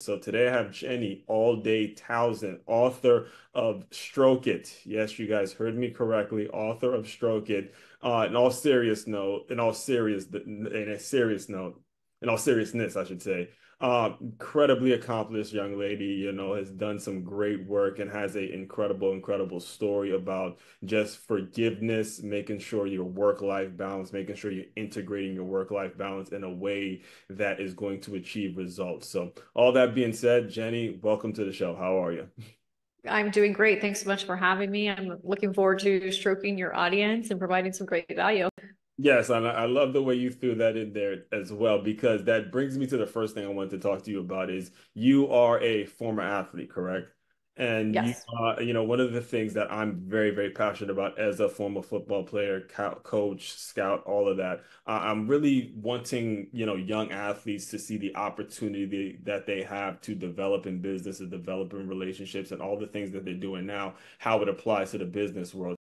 So today I have Jenny Allday Towson, author of Stroke It. Yes, you guys heard me correctly, author of Stroke It. Uh, in all serious note, in all serious, in a serious note, in all seriousness, I should say, uh, incredibly accomplished young lady, you know, has done some great work and has a incredible, incredible story about just forgiveness, making sure your work-life balance, making sure you're integrating your work-life balance in a way that is going to achieve results. So all that being said, Jenny, welcome to the show. How are you? I'm doing great. Thanks so much for having me. I'm looking forward to stroking your audience and providing some great value. Yes, and I love the way you threw that in there as well, because that brings me to the first thing I wanted to talk to you about is you are a former athlete, correct? And yes. you, uh, you know, one of the things that I'm very, very passionate about as a former football player, coach, scout, all of that, uh, I'm really wanting, you know, young athletes to see the opportunity that they have to develop in business and develop in relationships and all the things that they're doing now, how it applies to the business world.